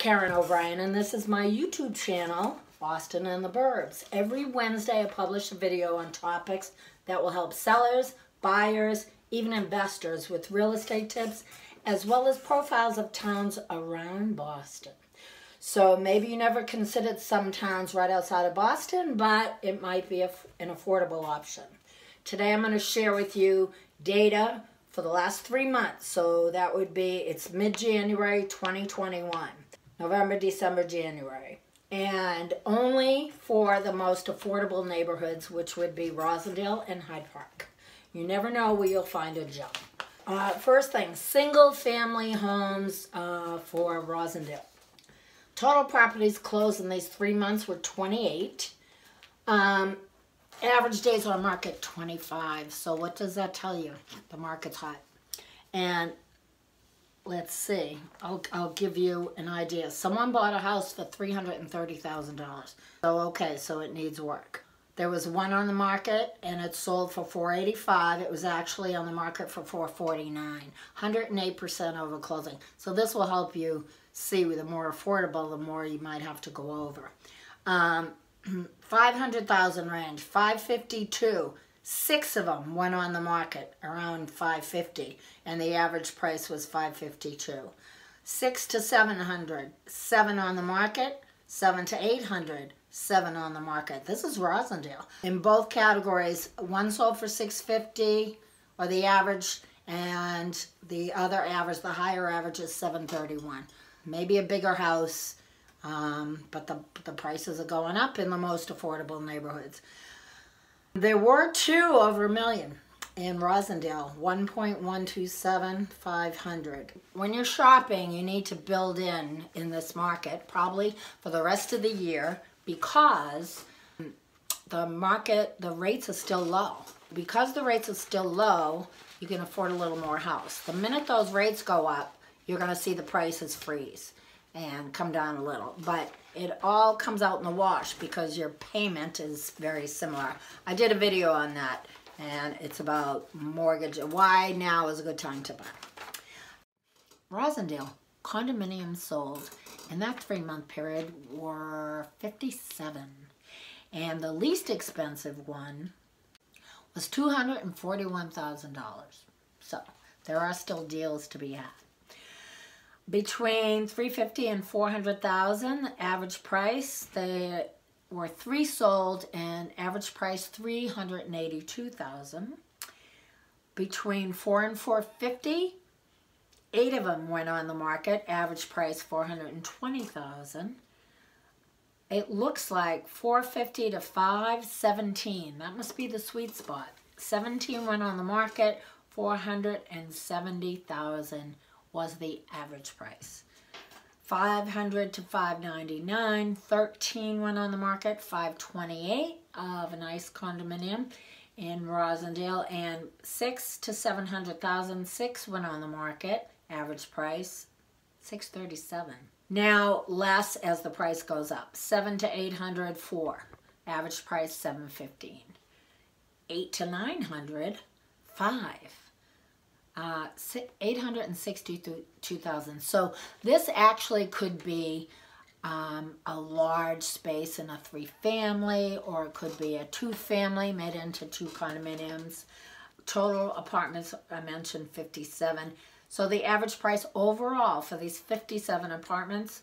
Karen O'Brien and this is my YouTube channel, Boston and the Burbs. Every Wednesday I publish a video on topics that will help sellers, buyers, even investors with real estate tips, as well as profiles of towns around Boston. So maybe you never considered some towns right outside of Boston, but it might be an affordable option. Today I'm going to share with you data for the last three months. So that would be, it's mid-January 2021, November, December, January. And only for the most affordable neighborhoods, which would be Roslindale and Hyde Park. You never know where you'll find a gem. Uh, first thing, single family homes uh, for Roslindale. Total properties closed in these three months were 28. Um, average days on market 25 so what does that tell you the market's hot and let's see. I'll, I'll give you an idea. Someone bought a house for $330,000 so okay so it needs work. There was one on the market and it sold for 485 it was actually on the market for 449 108% over closing. So this will help you see the more affordable the more you might have to go over. Um, 500,000 range, 552. Six of them went on the market around 550 and the average price was 552. Six to 700, seven on the market, seven to 800, seven on the market. This is Roslindale. In both categories, one sold for 650 or the average and the other average, the higher average is 731. Maybe a bigger house, um, but the, the prices are going up in the most affordable neighborhoods. There were two over a million in Roslindale, 1.127,500. When you're shopping, you need to build in in this market, probably for the rest of the year, because the market, the rates are still low. Because the rates are still low, you can afford a little more house. The minute those rates go up, you're gonna see the prices freeze and come down a little. But it all comes out in the wash because your payment is very similar. I did a video on that and it's about mortgage, why now is a good time to buy. Roslindale, condominiums sold in that three month period were 57 and the least expensive one was $241,000. So there are still deals to be had between 350 and 400,000 average price. They were three sold and average price 382,000. Between 4 and 450, eight of them went on the market, average price 420,000. It looks like 450 to 517. That must be the sweet spot. 17 went on the market, 470,000 was the average price. 500 to 599 13 went on the market 528 of a nice condominium in Roslindale and 6 to 700,000 6 went on the market average price 637 now less as the price goes up 7 to 800 4 average price 715 8 to 900 5 uh, 862,000. So this actually could be um, a large space in a three family or it could be a two family made into two condominiums. Total apartments, I mentioned 57. So the average price overall for these 57 apartments,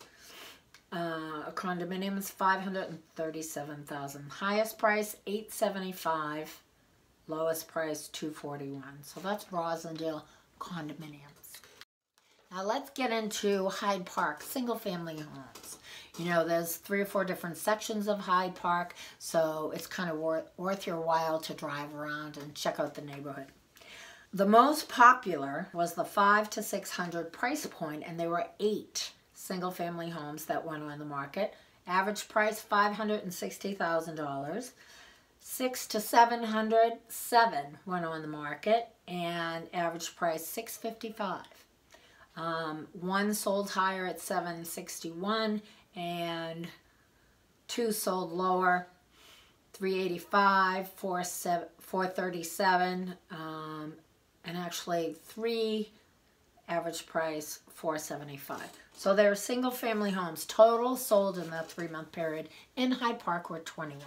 uh, condominiums, 537,000. Highest price, 875 Lowest price, 241 So that's Roslindale condominiums. Now let's get into Hyde Park, single family homes. You know, there's three or four different sections of Hyde Park, so it's kind of worth, worth your while to drive around and check out the neighborhood. The most popular was the five to 600 price point, and there were eight single family homes that went on the market. Average price $560,000 six to 700, seven went on the market and average price 655. Um, one sold higher at 761 and two sold lower 385 437 um, and actually three average price 475 so there are single family homes. Total sold in the three month period in hyde park were 21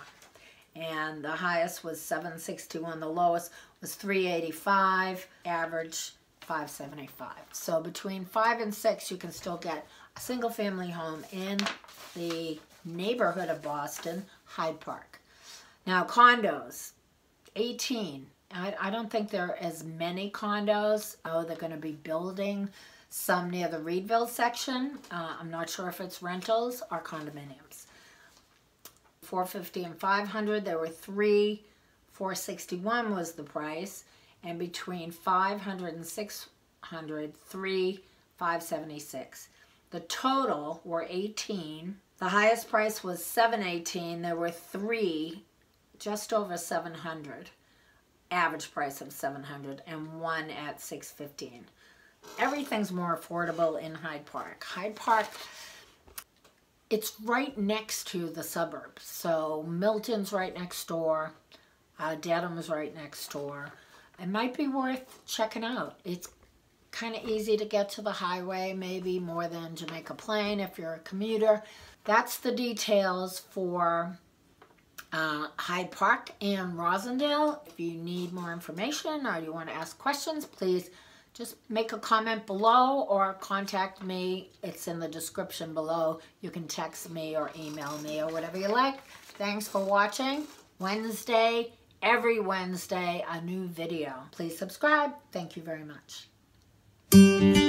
and the highest was 761 the lowest was 385 average 575 so between five and six you can still get a single family home in the neighborhood of boston hyde park now condos 18 I, I don't think there are as many condos. Oh, they're going to be building some near the Readville section. Uh, I'm not sure if it's rentals or condominiums. 450 and 500, there were three. 461 was the price. And between 500 and 600, three 576. The total were 18. The highest price was 718. There were three just over 700 average price of 700 and one at 615 everything's more affordable in hyde park hyde park it's right next to the suburbs. So milton's right next door uh, dedham's right next door. It might be worth checking out. It's kind of easy to get to the highway maybe more than jamaica plain if you're a commuter. That's the details for uh, Hyde Park and Roslindale. If you need more information or you want to ask questions, please just make a comment below or contact me. It's in the description below. You can text me or email me or whatever you like. Thanks for watching. Wednesday, every Wednesday, a new video. Please subscribe. Thank you very much.